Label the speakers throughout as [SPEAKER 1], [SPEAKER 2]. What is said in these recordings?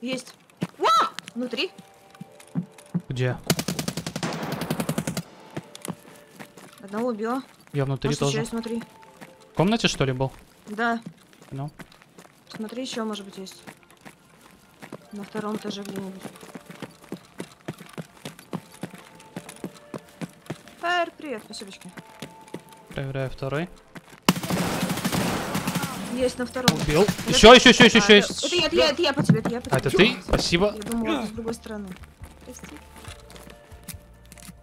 [SPEAKER 1] Есть. Ва! Внутри.
[SPEAKER 2] Где?
[SPEAKER 1] Одного убила.
[SPEAKER 2] Я внутри
[SPEAKER 1] Может,
[SPEAKER 2] тоже.
[SPEAKER 1] еще смотри.
[SPEAKER 2] В комнате, что ли, был?
[SPEAKER 1] Да.
[SPEAKER 2] Ну.
[SPEAKER 1] Смотри, еще может быть есть. На втором этаже где-нибудь. Фаер, привет, спасибочки.
[SPEAKER 2] Проверяю второй.
[SPEAKER 1] Есть на втором.
[SPEAKER 2] Убил.
[SPEAKER 1] Это-
[SPEAKER 2] Еще, еще, еще, еще,
[SPEAKER 1] А,
[SPEAKER 2] еще
[SPEAKER 1] это-. Это я, это я, это я по тебе, это я по
[SPEAKER 2] А, это
[SPEAKER 1] тебе.
[SPEAKER 2] ты? Спасибо.
[SPEAKER 1] Я думала, это с другой стороны. Прости.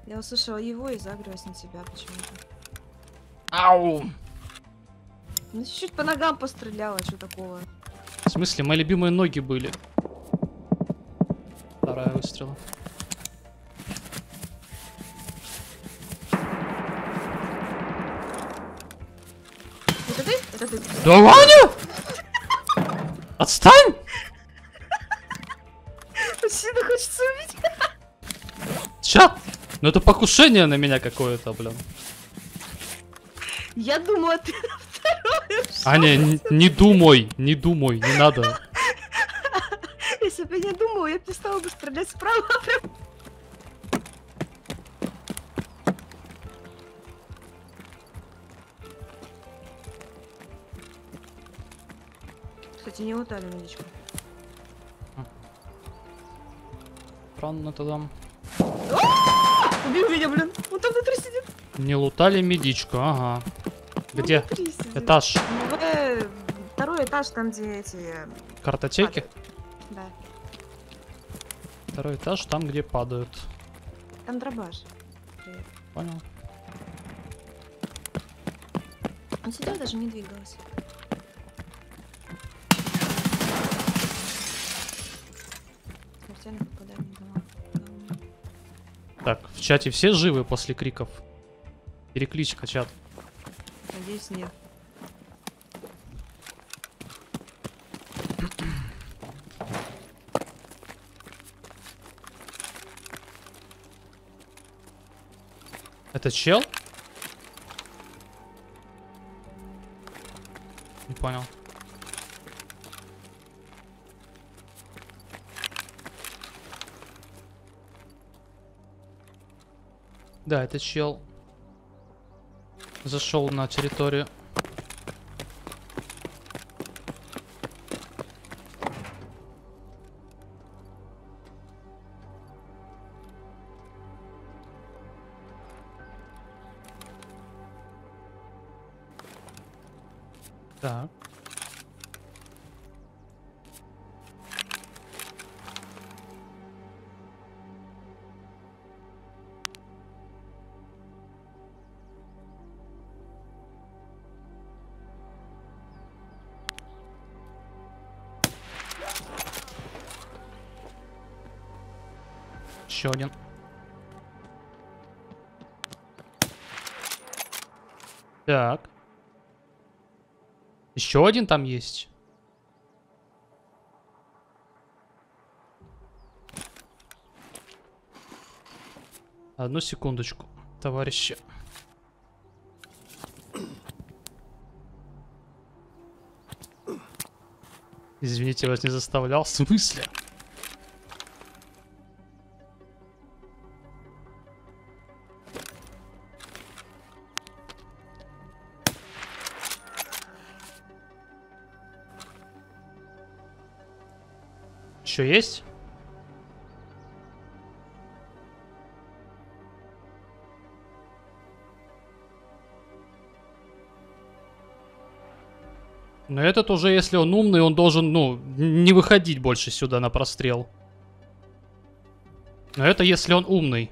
[SPEAKER 1] Я услышала его и загрелась на тебя почему-то.
[SPEAKER 2] Ау!
[SPEAKER 1] Ну, чуть-чуть по ногам постреляла, что такого.
[SPEAKER 2] В смысле, мои любимые ноги были. Вторая выстрела.
[SPEAKER 1] Это ты? Это ты?
[SPEAKER 2] Да Ваня! Отстань!
[SPEAKER 1] Сильно хочется убить.
[SPEAKER 2] Чат! Ну это покушение на меня какое-то, блин.
[SPEAKER 1] Я думала, ты второе
[SPEAKER 2] Аня, н- не думай, не думай, не надо.
[SPEAKER 1] Если бы я не думала, я бы стала бы стрелять справа. а прям. Кстати, не лутали медичку.
[SPEAKER 2] Странно тогда.
[SPEAKER 1] Убил меня, блин. Он там внутри сидит.
[SPEAKER 2] Не лутали медичку, ага. Где? Этаж
[SPEAKER 1] Ну, э, Второй этаж, там, где эти... э,
[SPEAKER 2] картотеки.
[SPEAKER 1] падают. Да.
[SPEAKER 2] Второй этаж, там, где падают.
[SPEAKER 1] Там дробаш. Привет.
[SPEAKER 2] Понял.
[SPEAKER 1] Он сидел, даже не двигался. Смертельно попадаю дома. Говно.
[SPEAKER 2] Так, в чате все живы после криков? Перекличка, чат.
[SPEAKER 1] Надеюсь, нет.
[SPEAKER 2] Это чел? Не понял. Да, это чел. Зашел на территорию. Так. Еще один. Так. Еще один там есть. Одну секундочку, товарищи. Извините, вас не заставлял. В смысле? Еще есть? Но этот уже, если он умный, он должен, ну, не выходить больше сюда на прострел. Но это если он умный.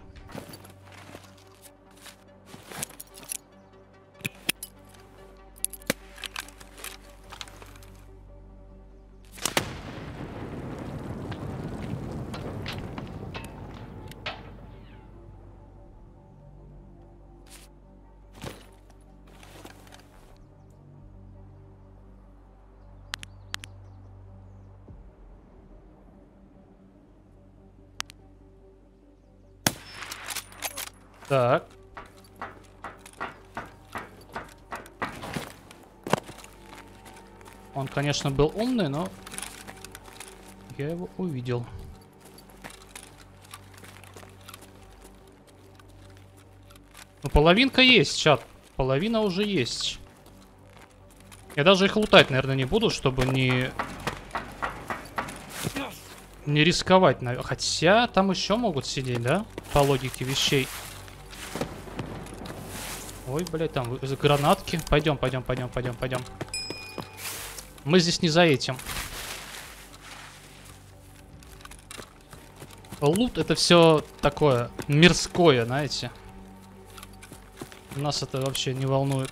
[SPEAKER 2] Так. Он, конечно, был умный, но... Я его увидел. Ну, половинка есть, чат. Половина уже есть. Я даже их лутать, наверное, не буду, чтобы не... Не рисковать. Хотя там еще могут сидеть, да? По логике вещей. Ой, блядь, там гранатки. Пойдем, пойдем, пойдем, пойдем, пойдем. Мы здесь не за этим. Лут это все такое мирское, знаете. Нас это вообще не волнует.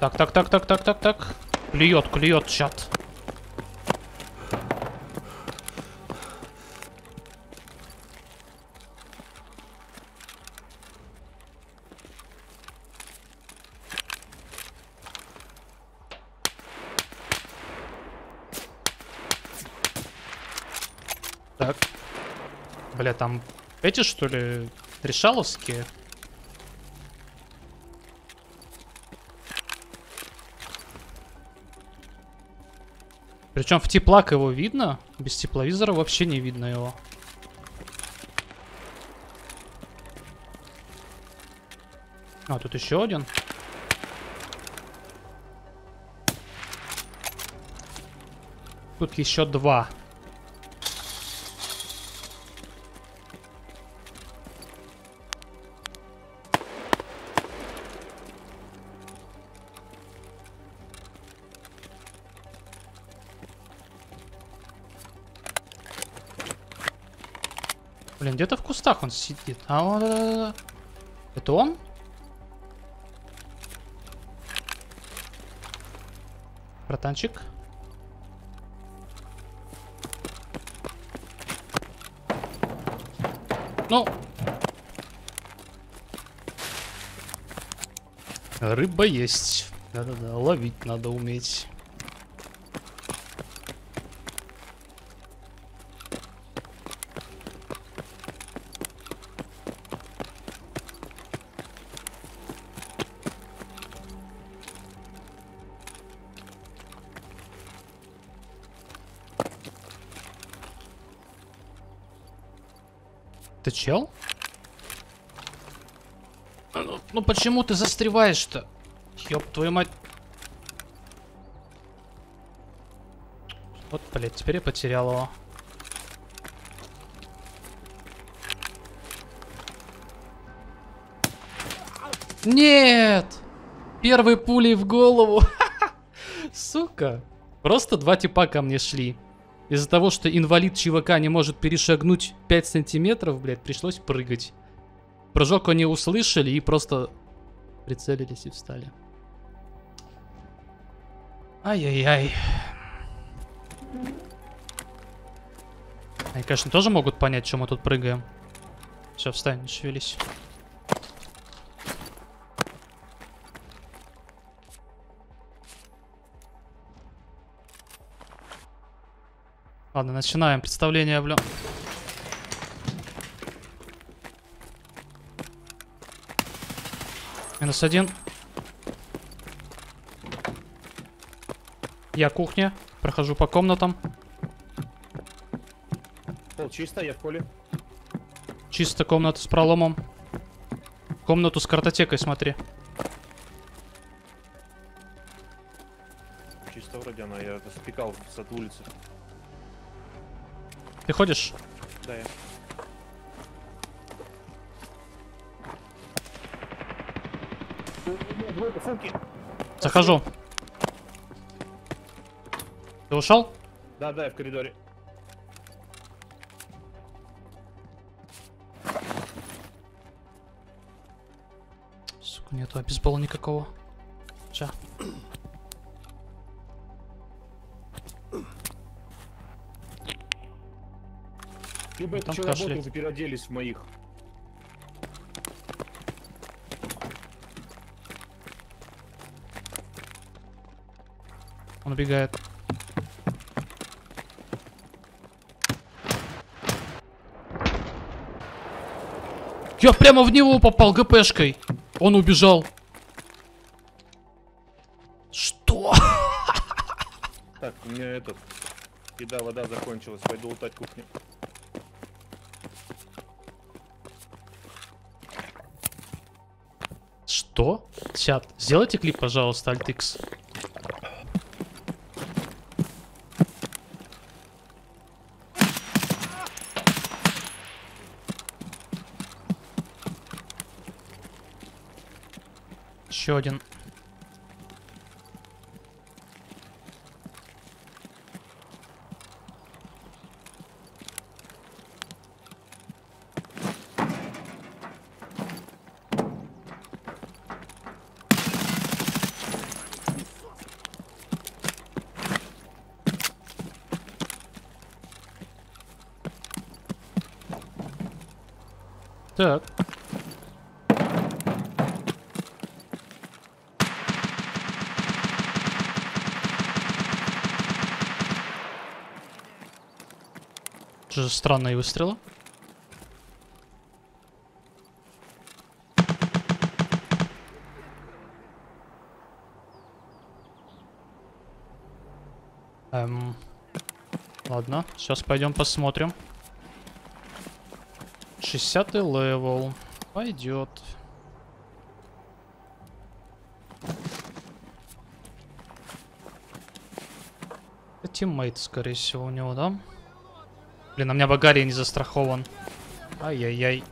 [SPEAKER 2] Так, так, так, так, так, так, так. Клюет, клюет чат. Так. Бля, там эти что ли решаловские? Причем в теплак его видно, без тепловизора вообще не видно его. А, тут еще один. Тут еще два. Блин, где-то в кустах он сидит. А, вот, да, да, да. Это он? Братанчик. Ну. Рыба есть. Да-да-да, ловить надо уметь. Ты чел? А Ну, ну почему ты застреваешь-то? Ёб твою мать. Вот, блядь, теперь я потерял его. Нет! Первой пулей в голову. Сука. Просто два типа ко мне шли. Из-за того, что инвалид чувака не может перешагнуть 5 сантиметров, блядь, пришлось прыгать. Прыжок они услышали и просто прицелились и встали. Ай-яй-яй. Они, конечно, тоже могут понять, чем мы тут прыгаем. Все, встань, шевелись. Ладно, начинаем представление, бля. Минус один. Я кухня. Прохожу по комнатам.
[SPEAKER 3] Пол чисто, я в поле.
[SPEAKER 2] Чисто комната с проломом. Комнату с картотекой смотри.
[SPEAKER 3] Чисто вроде она, я спекал с от улицы.
[SPEAKER 2] Ты ходишь?
[SPEAKER 3] Да, я.
[SPEAKER 2] Захожу. Ты ушел?
[SPEAKER 3] Да, да, я в коридоре.
[SPEAKER 2] Сука, нету обезбола никакого. Ща.
[SPEAKER 3] Либо
[SPEAKER 2] а
[SPEAKER 3] это
[SPEAKER 2] человек
[SPEAKER 3] работал, переоделись в моих.
[SPEAKER 2] Он убегает. Я прямо в него попал ГПшкой. Он убежал. Что?
[SPEAKER 3] Так, у меня этот... Еда, вода закончилась. Пойду лутать кухню.
[SPEAKER 2] Что? Чат, сделайте клип, пожалуйста, AltX. Еще один. Так. Что за странные выстрелы? Эм, ладно, сейчас пойдем посмотрим. 60 level. Пойдет. Это teammate, скорее всего, у него, да? Блин, а у меня Багария не застрахован. Ай-яй-яй.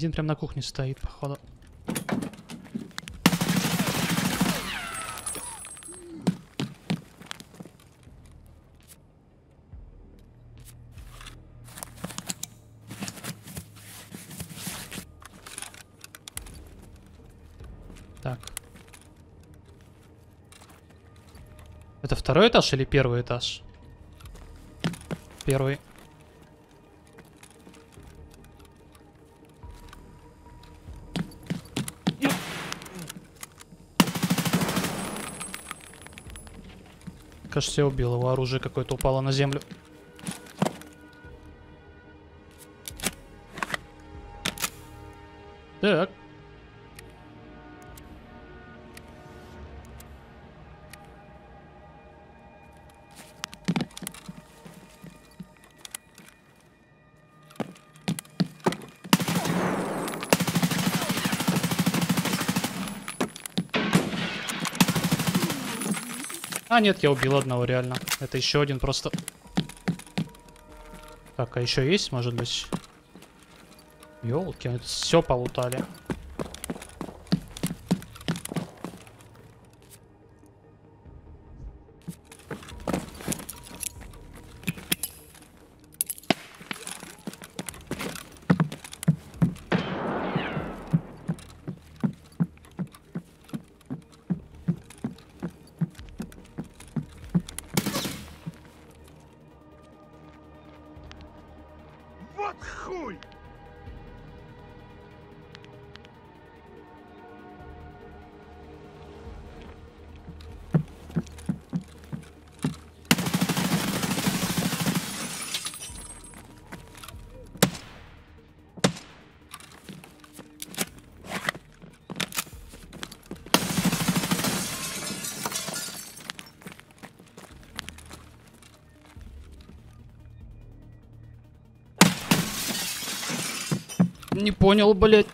[SPEAKER 2] Один прям на кухне стоит, походу. Так. Это второй этаж или первый этаж? Первый. Кажется, я убил его. Оружие какое-то упало на землю. Так. А, нет, я убил одного, реально. Это еще один просто. Так, а еще есть, может быть? Елки, все полутали. Не понял, блядь.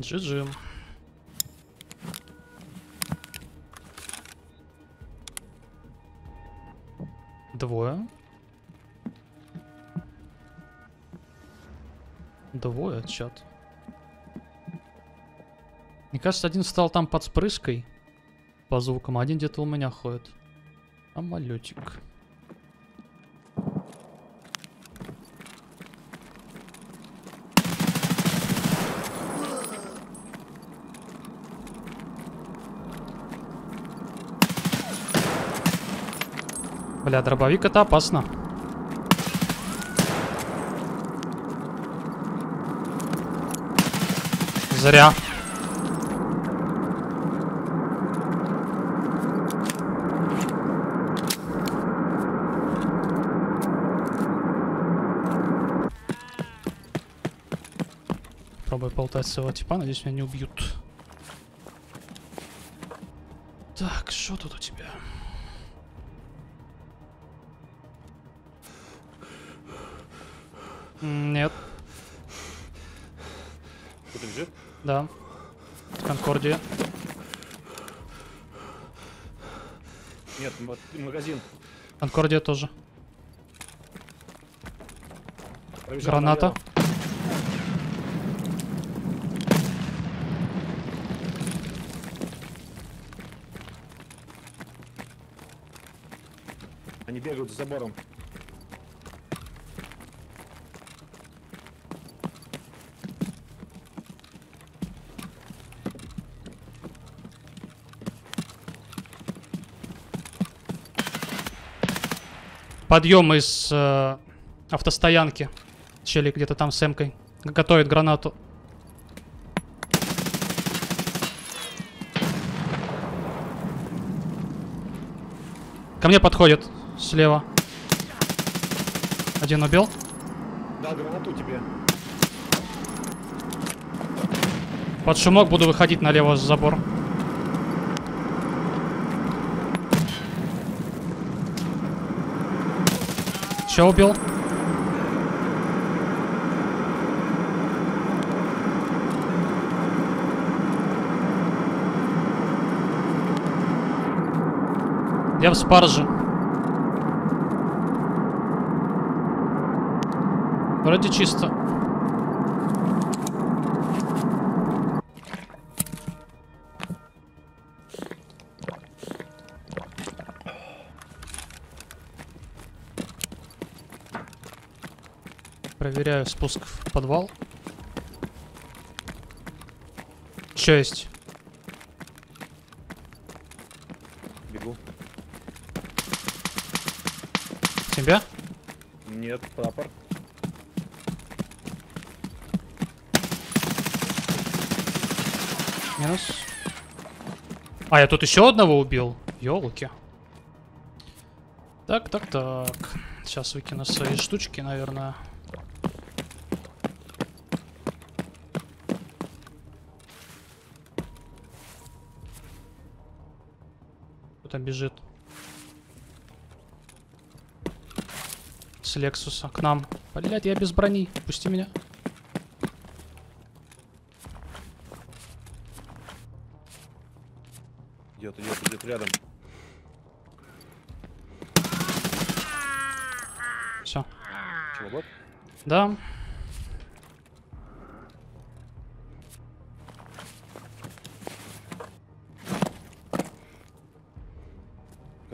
[SPEAKER 2] GG. Двое. Двое, чат. Мне кажется, один стал там под спрыжкой по звукам, а один где-то у меня ходит. Самолетик. Бля, дробовик это опасно. Зря. Пробую полтать своего типа, надеюсь, меня не убьют. Так, что тут у тебя? Да. Конкордия.
[SPEAKER 3] Нет, магазин.
[SPEAKER 2] Конкордия тоже.
[SPEAKER 3] Пробежал
[SPEAKER 2] Граната.
[SPEAKER 3] налево. Они бегают за забором.
[SPEAKER 2] Подъем из э, автостоянки. Челик где-то там с эмкой. Готовит гранату. Ко мне подходит слева. Один убил.
[SPEAKER 3] Дал гранату тебе.
[SPEAKER 2] Под шумок буду выходить налево с забор. Че убил? Я в спарже. Вроде чисто. Проверяю спуск в подвал. Есть?
[SPEAKER 3] Бегу.
[SPEAKER 2] Тебя?
[SPEAKER 3] Нет, прапор.
[SPEAKER 2] Минус. А, я тут еще одного убил. Елки. Так, так, так. Сейчас выкину свои штучки, наверное. Кто-то бежит. С Лексуса к нам. Блять, я без брони. Пусти меня.
[SPEAKER 3] Идет, идет, идет рядом.
[SPEAKER 2] Все.
[SPEAKER 3] Чего, бот?
[SPEAKER 2] Да.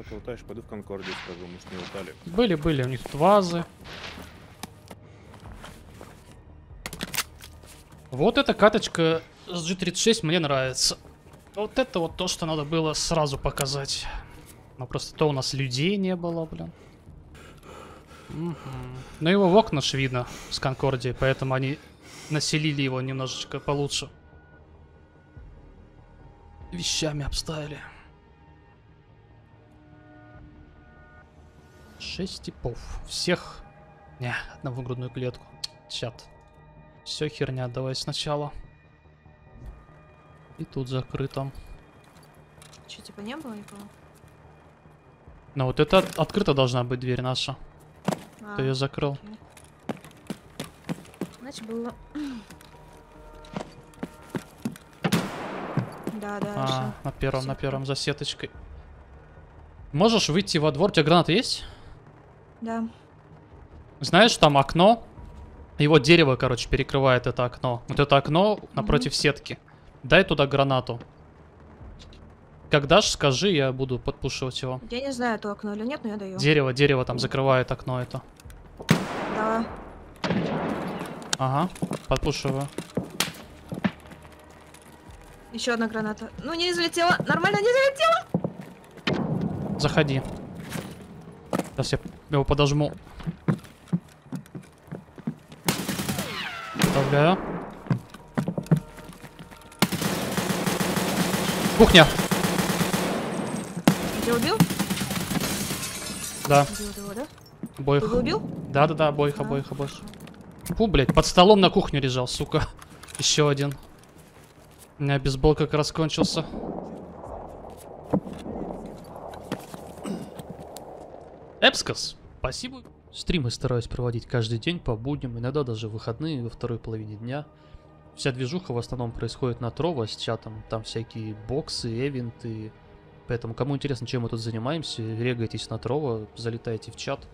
[SPEAKER 3] Ты лутаешь, пойду в Конкордию скажу, может не лутали.
[SPEAKER 2] Были, были, у них тут вазы. Вот эта каточка с G36 мне нравится. Вот это вот то, что надо было сразу показать. Но просто то у нас людей не было, блин. Мгм. Но его в окна ж видно с Конкордией, поэтому они населили его немножечко получше. Вещами обставили. Шесть типов. Всех... Не, одного грудную клетку. Чат. Все херня, давай сначала. И тут закрыто.
[SPEAKER 1] Че, типа не было никого?
[SPEAKER 2] Но вот это от- открыта должна быть дверь наша.
[SPEAKER 1] А,
[SPEAKER 2] Ты ее закрыл.
[SPEAKER 1] окей. Значит, было... Да, да,
[SPEAKER 2] А, на первом, на
[SPEAKER 1] Сетка.
[SPEAKER 2] первом, за сеточкой. Можешь выйти во двор? У тебя гранаты есть?
[SPEAKER 1] Да.
[SPEAKER 2] Знаешь, там окно. Его дерево, короче, перекрывает это окно. Вот это окно напротив сетки. Дай туда гранату. Когда ж скажи, я буду подпушивать его.
[SPEAKER 1] Я не знаю, то окно или нет, но я даю.
[SPEAKER 2] Дерево, дерево там закрывает окно это.
[SPEAKER 1] Да.
[SPEAKER 2] Ага, подпушиваю.
[SPEAKER 1] Еще одна граната. Ну, не взлетела. Нормально, не взлетела.
[SPEAKER 2] Заходи. Сейчас я его подожму. Вставляю. Кухня.
[SPEAKER 1] Где убил?
[SPEAKER 2] Да,
[SPEAKER 1] Убил его, да?
[SPEAKER 2] обоих.
[SPEAKER 1] Ты убил?
[SPEAKER 2] Да-да-да, обоих,
[SPEAKER 1] А.
[SPEAKER 2] обоих, обоих. Фу, блядь, под столом на кухню лежал, сука. Еще один. У меня бейсбол как раз кончился. Эпскос, спасибо. Стримы стараюсь проводить каждый день по будням, иногда даже выходные во второй половине дня. Вся движуха в основном происходит на Трово с чатом. Там всякие боксы, эвенты. Поэтому, кому интересно, чем мы тут занимаемся, регайтесь на Трово, залетайте в чат.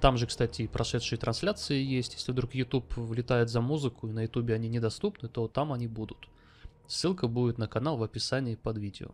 [SPEAKER 2] Там же, кстати, прошедшие трансляции есть. Если вдруг YouTube влетает за музыку и на YouTube они недоступны, то там они будут. Ссылка будет на канал в описании под видео.